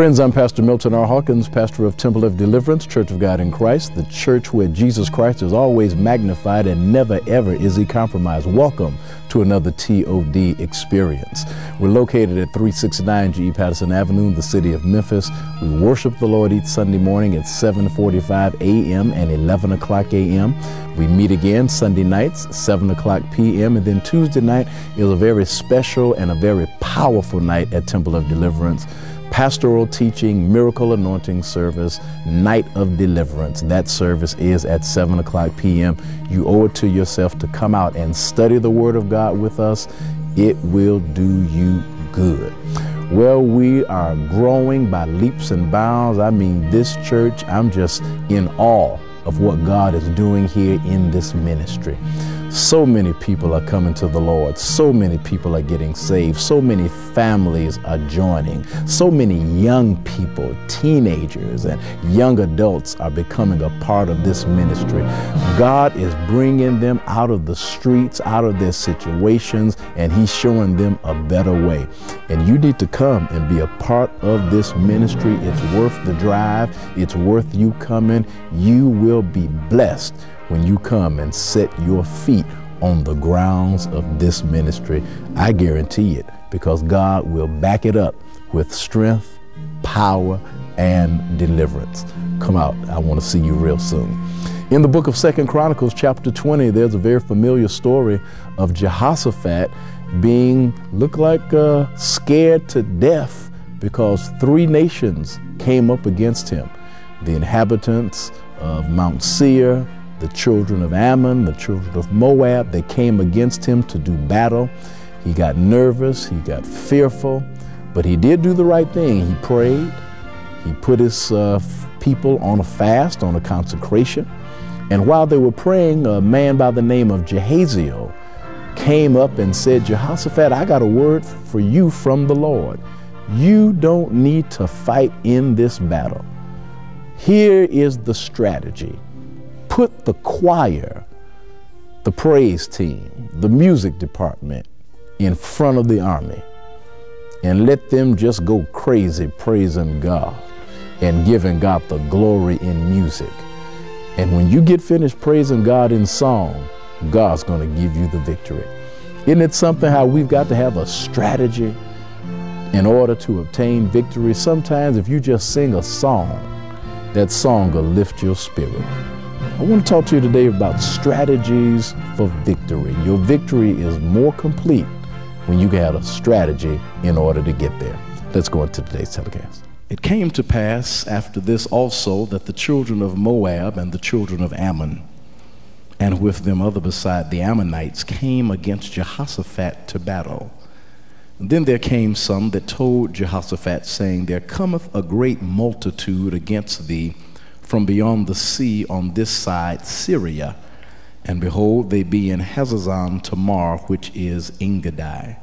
Friends, I'm Pastor Milton R. Hawkins, pastor of Temple of Deliverance, Church of God in Christ, the church where Jesus Christ is always magnified and never ever is he compromised. Welcome to another TOD experience. We're located at 369 G. Patterson Avenue in the city of Memphis. We worship the Lord each Sunday morning at 7:45 a.m. and 11 o'clock a.m. We meet again Sunday nights, 7 o'clock p.m., and then Tuesday night is a very special and a very powerful night at Temple of Deliverance pastoral teaching, miracle anointing service, night of deliverance. That service is at 7 o'clock p.m. You owe it to yourself to come out and study the Word of God with us. It will do you good. Well, we are growing by leaps and bounds. I mean, this church, I'm just in awe of what God is doing here in this ministry. So many people are coming to the Lord. So many people are getting saved. So many families are joining. So many young people, teenagers, and young adults are becoming a part of this ministry. God is bringing them out of the streets, out of their situations, and He's showing them a better way. And you need to come and be a part of this ministry. It's worth the drive, it's worth you coming. You will be blessed when you come and set your feet on the grounds of this ministry. I guarantee it because God will back it up with strength, power, and deliverance. Come out. I want to see you real soon. In the book of Second Chronicles, chapter 20, there's a very familiar story of Jehoshaphat being, look like, uh, scared to death because three nations came up against him the inhabitants of Mount Seir, the children of Ammon, the children of Moab. They came against him to do battle. He got nervous, he got fearful, but he did do the right thing. He prayed, he put his uh, people on a fast, on a consecration. And while they were praying, a man by the name of Jehaziel came up and said, Jehoshaphat, I got a word for you from the Lord. You don't need to fight in this battle. Here is the strategy put the choir, the praise team, the music department in front of the army and let them just go crazy praising God and giving God the glory in music. And when you get finished praising God in song, God's going to give you the victory. Isn't it something how we've got to have a strategy in order to obtain victory? Sometimes if you just sing a song, that song will lift your spirit. I want to talk to you today about strategies for victory. Your victory is more complete when you have a strategy in order to get there. Let's go into today's telecast. It came to pass after this also that the children of Moab and the children of Ammon, and with them other beside the Ammonites, came against Jehoshaphat to battle. Then there came some that told Jehoshaphat, saying, There cometh a great multitude against thee from beyond the sea on this side Syria. And behold, they be in Hazazon Tamar, which is Engedi.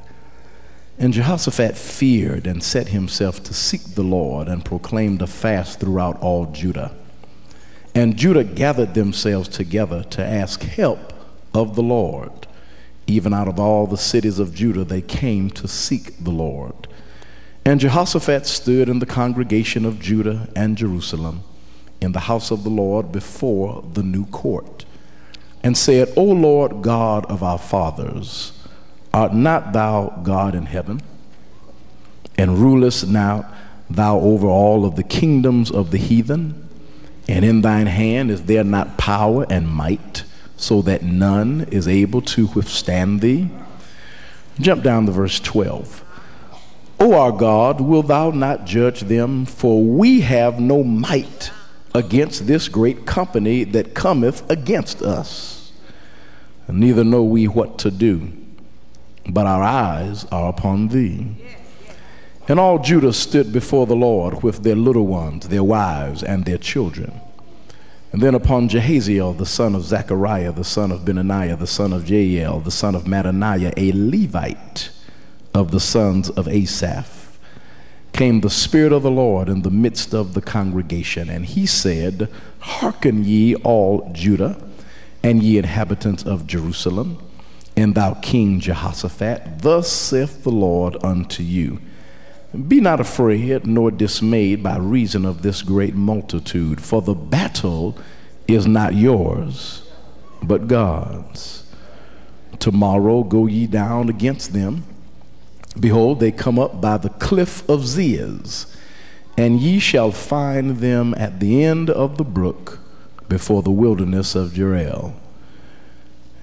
And Jehoshaphat feared and set himself to seek the Lord and proclaimed a fast throughout all Judah. And Judah gathered themselves together to ask help of the Lord. Even out of all the cities of Judah, they came to seek the Lord. And Jehoshaphat stood in the congregation of Judah and Jerusalem in the house of the Lord before the new court, and said, O Lord God of our fathers, art not thou God in heaven, and rulest now thou over all of the kingdoms of the heathen? And in thine hand is there not power and might, so that none is able to withstand thee? Jump down to verse 12. O our God, will thou not judge them? For we have no might against this great company that cometh against us. Neither know we what to do, but our eyes are upon thee. And all Judah stood before the Lord with their little ones, their wives, and their children. And then upon Jehaziel, the son of Zechariah, the son of Benaiah, the son of Jael, the son of Mattaniah, a Levite of the sons of Asaph, came the Spirit of the Lord in the midst of the congregation. And he said, Hearken ye all Judah, and ye inhabitants of Jerusalem, and thou King Jehoshaphat, thus saith the Lord unto you be not afraid nor dismayed by reason of this great multitude, for the battle is not yours, but God's. Tomorrow go ye down against them. Behold, they come up by the cliff of Ziz, and ye shall find them at the end of the brook before the wilderness of Jeruel.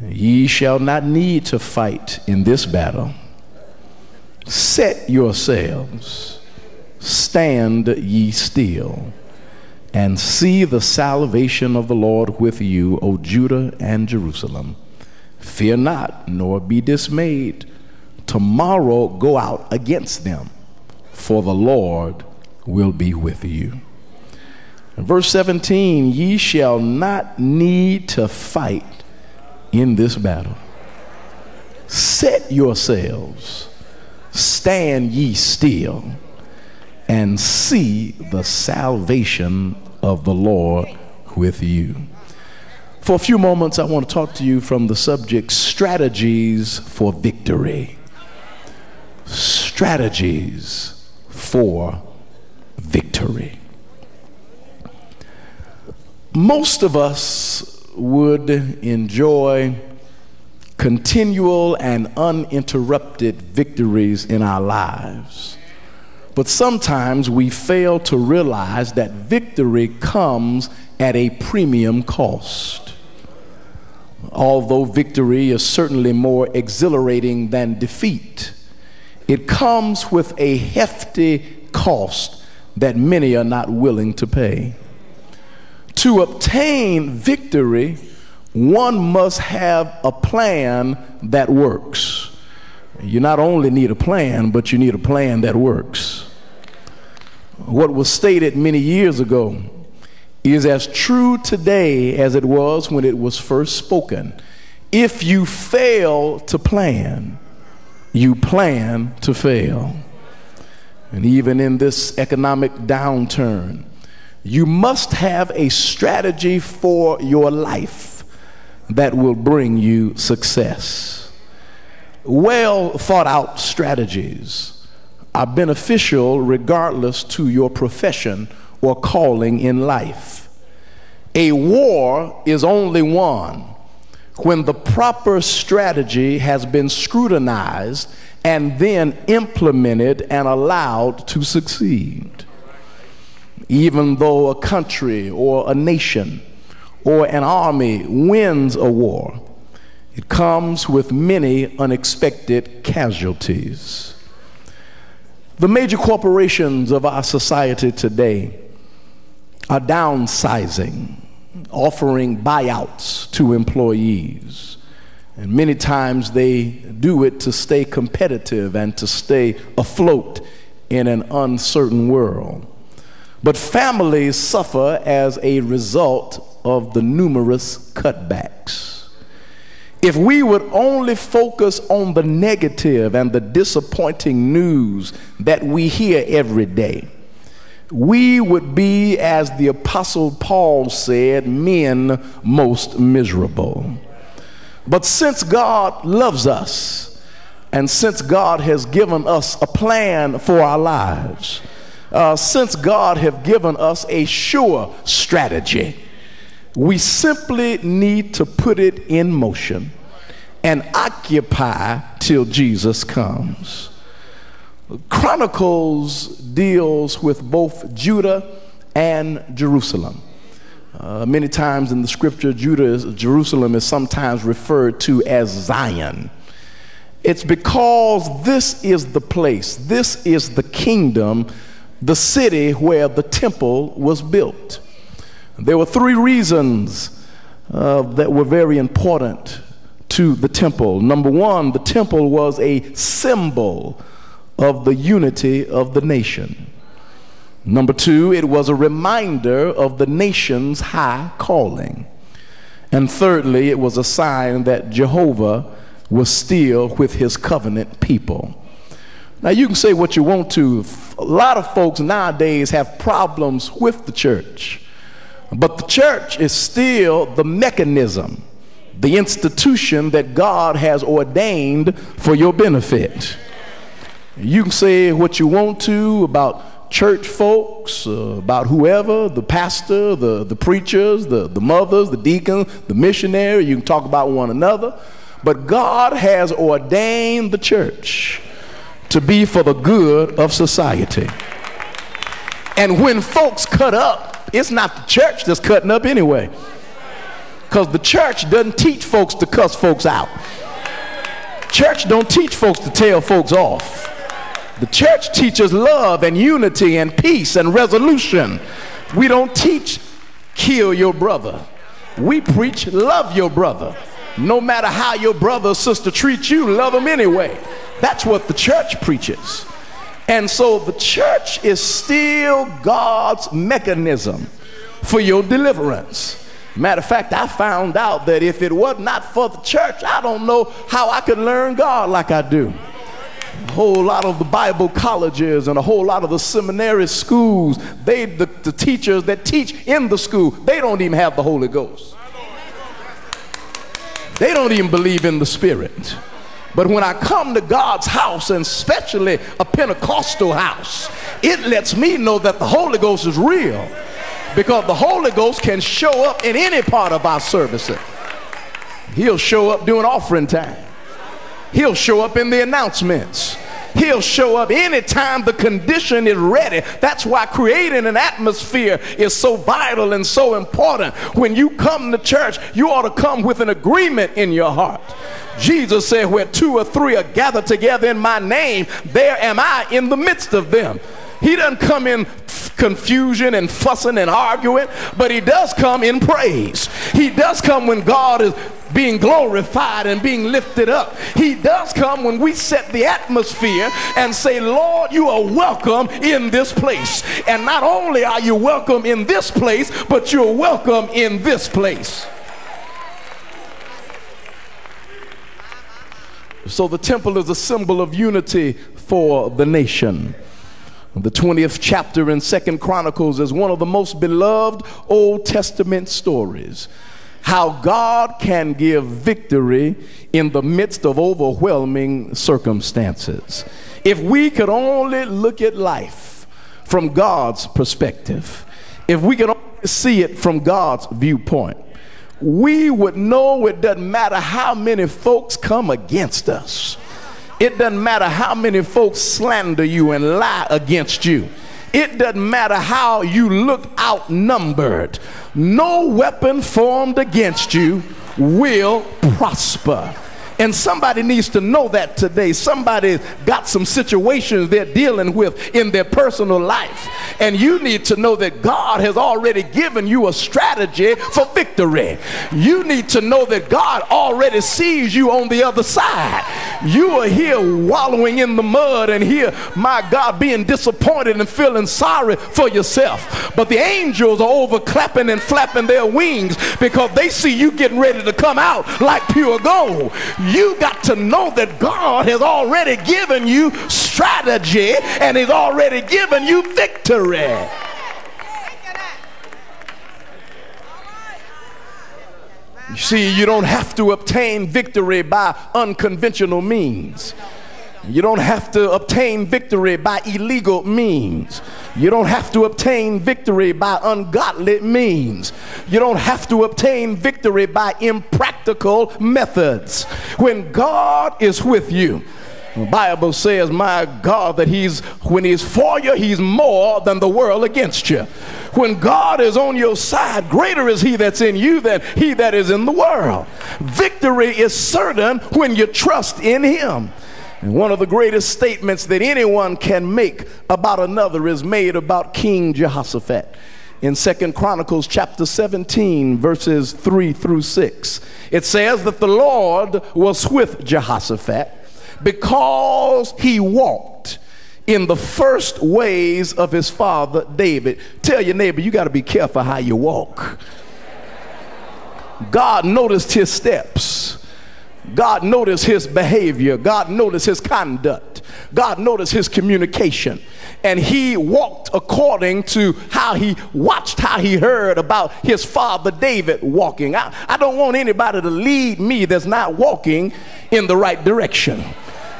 Ye shall not need to fight in this battle Set yourselves, stand ye still, and see the salvation of the Lord with you, O Judah and Jerusalem. Fear not, nor be dismayed. Tomorrow go out against them, for the Lord will be with you. Verse 17, ye shall not need to fight in this battle. Set yourselves Stand ye still and see the salvation of the Lord with you. For a few moments, I want to talk to you from the subject strategies for victory. Strategies for victory. Most of us would enjoy continual and uninterrupted victories in our lives. But sometimes we fail to realize that victory comes at a premium cost. Although victory is certainly more exhilarating than defeat, it comes with a hefty cost that many are not willing to pay. To obtain victory, one must have a plan that works. You not only need a plan, but you need a plan that works. What was stated many years ago is as true today as it was when it was first spoken. If you fail to plan, you plan to fail. And even in this economic downturn, you must have a strategy for your life that will bring you success. Well thought out strategies are beneficial regardless to your profession or calling in life. A war is only won when the proper strategy has been scrutinized and then implemented and allowed to succeed. Even though a country or a nation or an army wins a war, it comes with many unexpected casualties. The major corporations of our society today are downsizing, offering buyouts to employees. And many times they do it to stay competitive and to stay afloat in an uncertain world. But families suffer as a result of the numerous cutbacks. If we would only focus on the negative and the disappointing news that we hear every day, we would be, as the Apostle Paul said, men most miserable. But since God loves us, and since God has given us a plan for our lives, uh, since God have given us a sure strategy, we simply need to put it in motion and occupy till Jesus comes. Chronicles deals with both Judah and Jerusalem. Uh, many times in the scripture, Judah is, Jerusalem is sometimes referred to as Zion. It's because this is the place, this is the kingdom, the city where the temple was built. There were three reasons uh, that were very important to the temple. Number one, the temple was a symbol of the unity of the nation. Number two, it was a reminder of the nation's high calling. And thirdly, it was a sign that Jehovah was still with his covenant people. Now, you can say what you want to. A lot of folks nowadays have problems with the church. But the church is still the mechanism, the institution that God has ordained for your benefit. You can say what you want to about church folks, uh, about whoever, the pastor, the, the preachers, the, the mothers, the deacons, the missionary. You can talk about one another. But God has ordained the church to be for the good of society. And when folks cut up, it's not the church that's cutting up anyway. Because the church doesn't teach folks to cuss folks out. Church don't teach folks to tell folks off. The church teaches love and unity and peace and resolution. We don't teach kill your brother. We preach love your brother. No matter how your brother or sister treats you, love them anyway. That's what the church preaches. And so the church is still God's mechanism for your deliverance. Matter of fact, I found out that if it was not for the church, I don't know how I could learn God like I do. A whole lot of the Bible colleges and a whole lot of the seminary schools, they the, the teachers that teach in the school, they don't even have the Holy Ghost. They don't even believe in the Spirit. But when I come to God's house, and especially a Pentecostal house, it lets me know that the Holy Ghost is real because the Holy Ghost can show up in any part of our services. He'll show up during offering time, He'll show up in the announcements. He'll show up anytime the condition is ready. That's why creating an atmosphere is so vital and so important. When you come to church, you ought to come with an agreement in your heart. Jesus said, Where two or three are gathered together in my name, there am I in the midst of them. He doesn't come in confusion and fussing and arguing, but he does come in praise. He does come when God is being glorified and being lifted up. He does come when we set the atmosphere and say, Lord, you are welcome in this place. And not only are you welcome in this place, but you're welcome in this place. So the temple is a symbol of unity for the nation. The 20th chapter in Second Chronicles is one of the most beloved Old Testament stories. How God can give victory in the midst of overwhelming circumstances. If we could only look at life from God's perspective, if we could only see it from God's viewpoint, we would know it doesn't matter how many folks come against us. It doesn't matter how many folks slander you and lie against you. It doesn't matter how you look outnumbered. No weapon formed against you will prosper. And somebody needs to know that today. Somebody got some situations they're dealing with in their personal life. And you need to know that God has already given you a strategy for victory. You need to know that God already sees you on the other side. You are here wallowing in the mud and here, my God, being disappointed and feeling sorry for yourself. But the angels are over clapping and flapping their wings because they see you getting ready to come out like pure gold you got to know that God has already given you strategy and He's already given you victory. You see, you don't have to obtain victory by unconventional means. You don't have to obtain victory by illegal means. You don't have to obtain victory by ungodly means. You don't have to obtain victory by impractical methods. When God is with you, the Bible says, my God, that he's, when he's for you, he's more than the world against you. When God is on your side, greater is he that's in you than he that is in the world. Victory is certain when you trust in him. One of the greatest statements that anyone can make about another is made about King Jehoshaphat in Second Chronicles chapter 17 verses 3 through 6. It says that the Lord was with Jehoshaphat because he walked in the first ways of his father David. Tell your neighbor you got to be careful how you walk. God noticed his steps. God noticed his behavior. God noticed his conduct. God noticed his communication. And he walked according to how he watched, how he heard about his father David walking. I, I don't want anybody to lead me that's not walking in the right direction.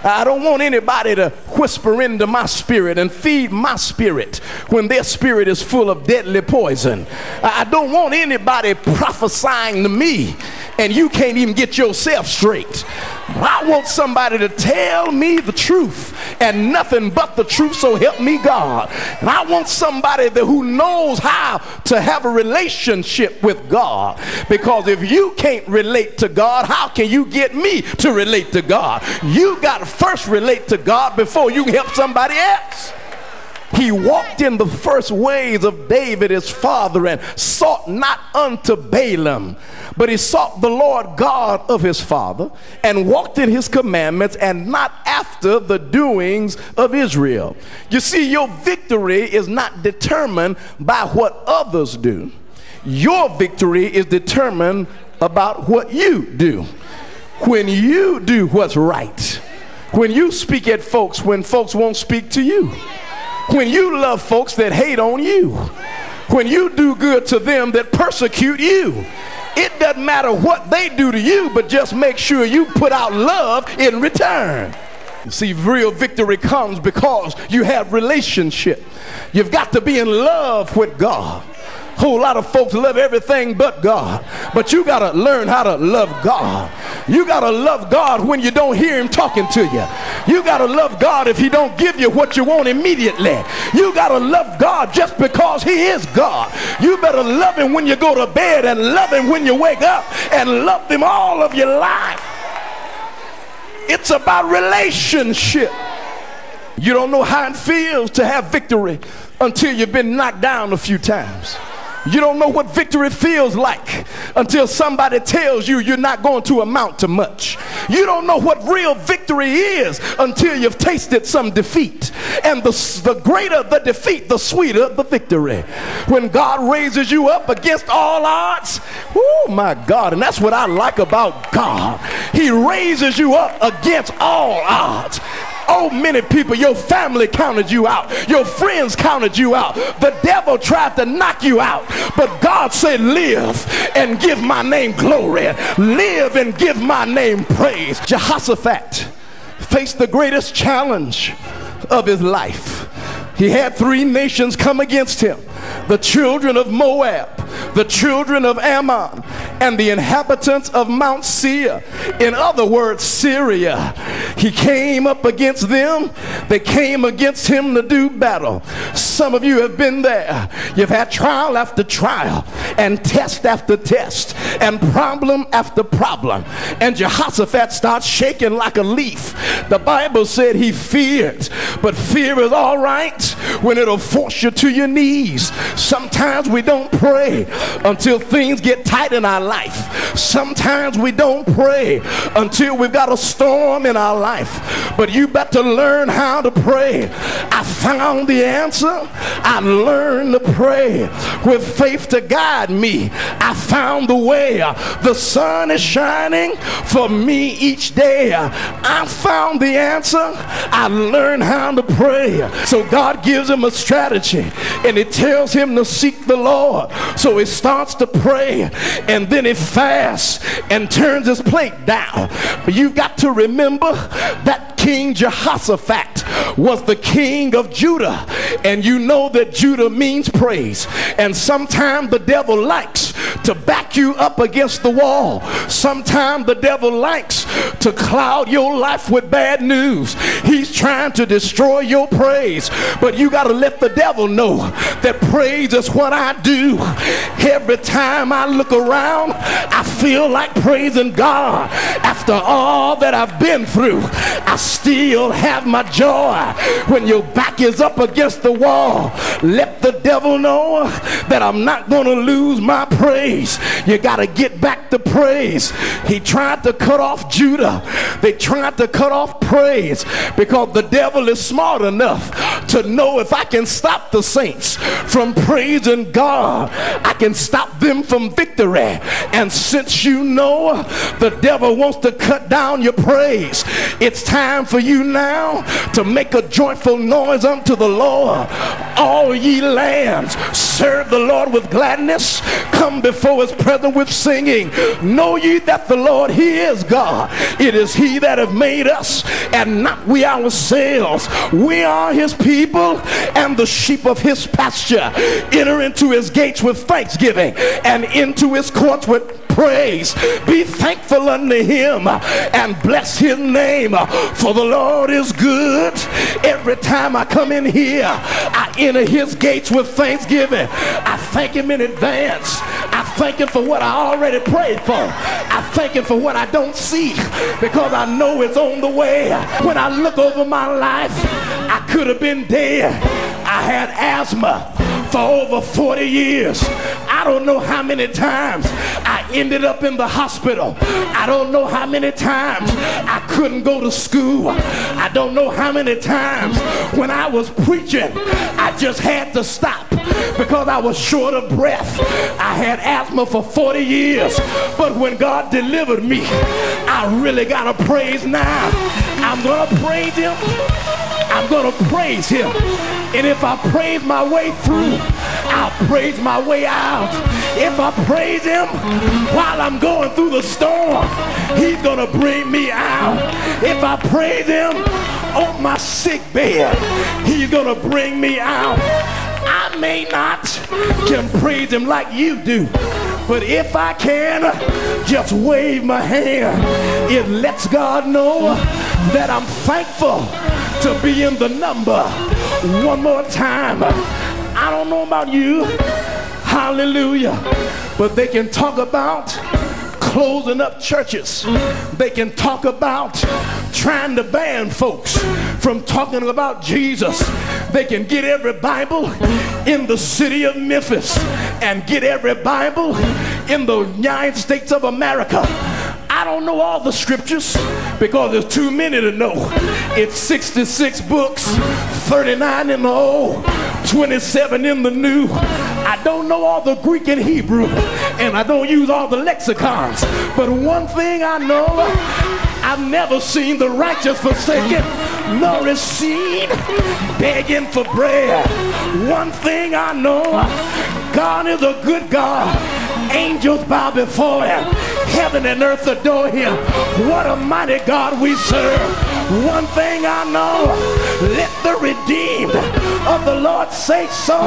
I don't want anybody to whisper into my spirit and feed my spirit when their spirit is full of deadly poison. I don't want anybody prophesying to me and you can't even get yourself straight. I want somebody to tell me the truth and nothing but the truth, so help me God. And I want somebody that who knows how to have a relationship with God. Because if you can't relate to God, how can you get me to relate to God? You got to first relate to God before you can help somebody else. He walked in the first ways of David his father and sought not unto Baalim, but he sought the Lord God of his father and walked in his commandments and not after the doings of Israel. You see, your victory is not determined by what others do. Your victory is determined about what you do. When you do what's right, when you speak at folks when folks won't speak to you when you love folks that hate on you, when you do good to them that persecute you. It doesn't matter what they do to you, but just make sure you put out love in return. You see, real victory comes because you have relationship. You've got to be in love with God whole lot of folks love everything but God. But you got to learn how to love God. You got to love God when you don't hear him talking to you. You got to love God if he don't give you what you want immediately. You got to love God just because he is God. You better love him when you go to bed and love him when you wake up and love him all of your life. It's about relationship. You don't know how it feels to have victory until you've been knocked down a few times. You don't know what victory feels like until somebody tells you you're not going to amount to much. You don't know what real victory is until you've tasted some defeat. And the, the greater the defeat, the sweeter the victory. When God raises you up against all odds, oh my God, and that's what I like about God. He raises you up against all odds. Oh, many people, your family counted you out. Your friends counted you out. The devil tried to knock you out. But God said, live and give my name glory. Live and give my name praise. Jehoshaphat faced the greatest challenge of his life. He had three nations come against him the children of Moab, the children of Ammon, and the inhabitants of Mount Seir. In other words, Syria. He came up against them. They came against him to do battle. Some of you have been there. You've had trial after trial, and test after test, and problem after problem. And Jehoshaphat starts shaking like a leaf. The Bible said he feared, but fear is all right when it'll force you to your knees. Sometimes we don't pray until things get tight in our life. Sometimes we don't pray until we've got a storm in our life. But you better learn how to pray. I found the answer. I learned to pray with faith to guide me. I found the way. The sun is shining for me each day. I found the answer. I learned how to pray. So God gives him a strategy and it tells him to seek the Lord. So he starts to pray and then he fasts and turns his plate down. But you've got to remember That King Jehoshaphat was the king of Judah. And you know that Judah means praise. And sometimes the devil likes to back you up against the wall. Sometimes the devil likes to cloud your life with bad news. He's trying to destroy your praise. But you got to let the devil know that praise is what I do. Every time I look around, I feel like praising God. After all that I've been through, I still have my joy. When your back is up against the wall, let the devil know that I'm not going to lose my praise. You got to get back to praise. He tried to cut off Judah. They tried to cut off praise because the devil is smart enough to know if I can stop the saints from praising God, I can stop them from victory. And since you know the devil wants to cut down your praise, it's time for you now to make a joyful noise unto the Lord. All ye lands, serve the Lord with gladness. Come before his presence with singing. Know ye that the Lord, he is God. It is he that have made us and not we ourselves. We are his people and the sheep of his pasture. Enter into his gates with thanksgiving and into his courts with praise. Be thankful unto him and bless his name. For the Lord is good. Every time I come in here, I enter his gates with thanksgiving. I thank him in advance. I thank him for what I already prayed for. I thank him for what I don't see because I know it's on the way. When I look over my life, I could have been dead. I had asthma for over 40 years. I don't know how many times I ended up in the hospital. I don't know how many times I couldn't go to school. I don't know how many times when I was preaching, I just had to stop because I was short of breath. I had asthma for 40 years, but when God delivered me, I really got to praise now. I'm going to praise Him. I'm going to praise Him. And if I praise my way through, I'll praise my way out. If I praise him while I'm going through the storm, he's going to bring me out. If I praise him on my sick bed, he's going to bring me out. I may not can praise him like you do, but if I can just wave my hand, it lets God know that I'm thankful to be in the number one more time. I don't know about you, hallelujah, but they can talk about closing up churches. They can talk about trying to ban folks from talking about Jesus. They can get every Bible in the city of Memphis and get every Bible in the United States of America. I don't know all the scriptures because there's too many to know. It's 66 books, 39 in the old, 27 in the new. I don't know all the Greek and Hebrew, and I don't use all the lexicons. But one thing I know, I've never seen the righteous forsaken, nor his seed begging for bread. One thing I know, God is a good God. Angels bow before him. Heaven and earth adore him. What a mighty God we serve. One thing I know, let the redeemed of the Lord say so,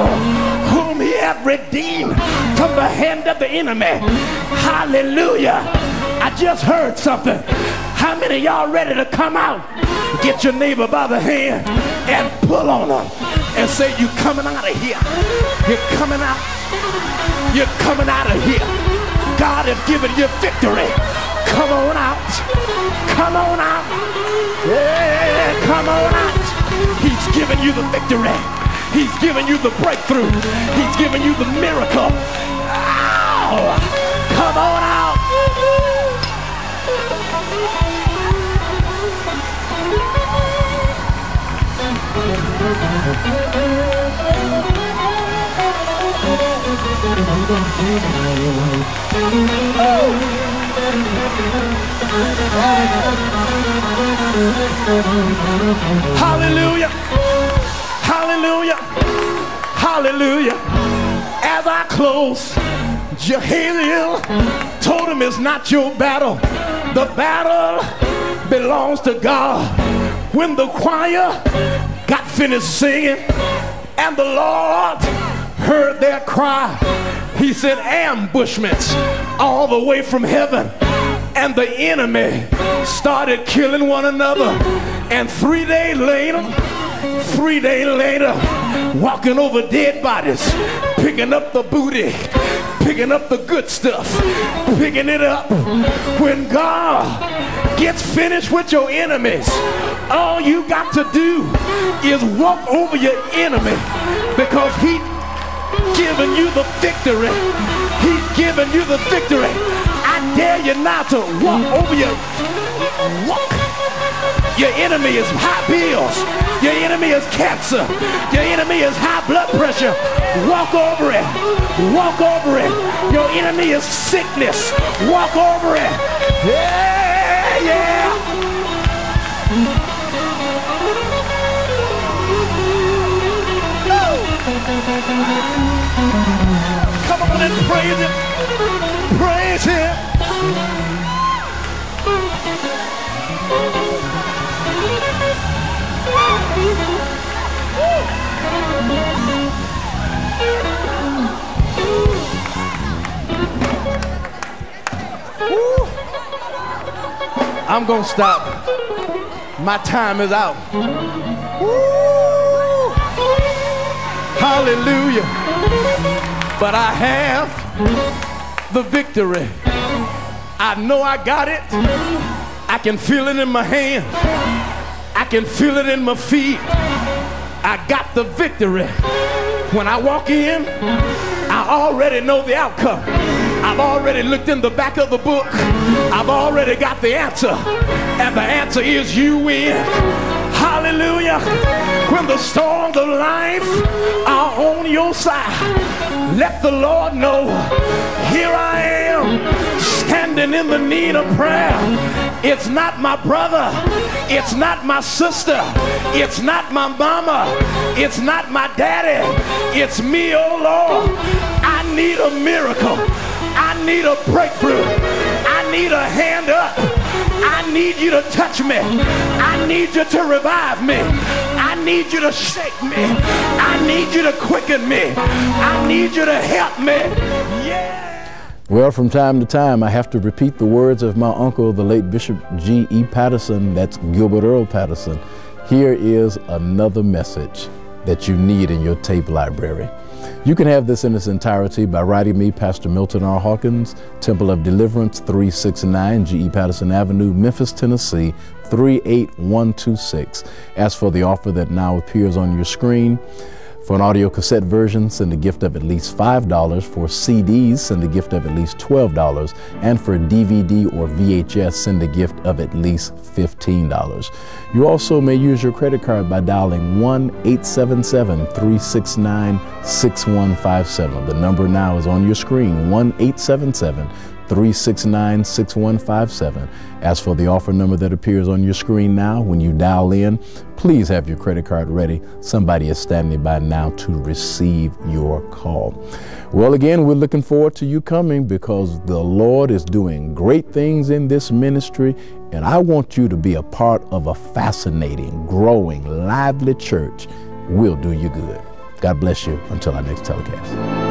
whom he hath redeemed from the hand of the enemy. Hallelujah. I just heard something. How many y'all ready to come out? Get your neighbor by the hand and pull on them and say, You coming out of here. You're coming out. You're coming out of here. God has given you victory. Come on out. Come on out. Yeah, come on out. Given you the victory. He's given you the breakthrough. He's given you the miracle. Ow! Come on out. Hallelujah. Hallelujah. Hallelujah. As I close, Jehaziel told him it's not your battle. The battle belongs to God. When the choir got finished singing and the Lord heard their cry, he said, ambushments all the way from heaven. And the enemy started killing one another. And three days later, three days later, walking over dead bodies, picking up the booty, picking up the good stuff, picking it up. When God gets finished with your enemies, all you got to do is walk over your enemy because he given you the victory. He's given you the victory. I dare you not to walk over your walk. Your enemy is high bills. Your enemy is cancer. Your enemy is high blood pressure. Walk over it. Walk over it. Your enemy is sickness. Walk over it. Yeah, yeah. Come on and praise him. Praise him. I'm gonna stop. My time is out. Woo! Hallelujah. But I have the victory. I know I got it. I can feel it in my hand. I can feel it in my feet. I got the victory. When I walk in, I already know the outcome. I've already looked in the back of the book. I've already got the answer. And the answer is you win. Hallelujah. When the storms of life are on your side, let the Lord know here I am standing in the need of prayer. It's not my brother. It's not my sister. It's not my mama. It's not my daddy. It's me, oh Lord. I need a miracle. I need a breakthrough. I need a hand up. I need you to touch me. I need you to revive me. I need you to shake me. I need you to quicken me. I need you to help me. Yeah. Well, from time to time, I have to repeat the words of my uncle, the late Bishop G.E. Patterson, that's Gilbert Earl Patterson. Here is another message that you need in your tape library. You can have this in its entirety by writing me, Pastor Milton R. Hawkins, Temple of Deliverance, 369 G.E. Patterson Avenue, Memphis, Tennessee, 38126. As for the offer that now appears on your screen, for an audio cassette version, send a gift of at least $5. For CDs, send a gift of at least $12. And for a DVD or VHS, send a gift of at least $15. You also may use your credit card by dialing 1 877 369 6157. The number now is on your screen 1 877 369 6157. As for the offer number that appears on your screen now, when you dial in, please have your credit card ready. Somebody is standing by now to receive your call. Well, again, we're looking forward to you coming because the Lord is doing great things in this ministry, and I want you to be a part of a fascinating, growing, lively church. We'll do you good. God bless you until our next telecast.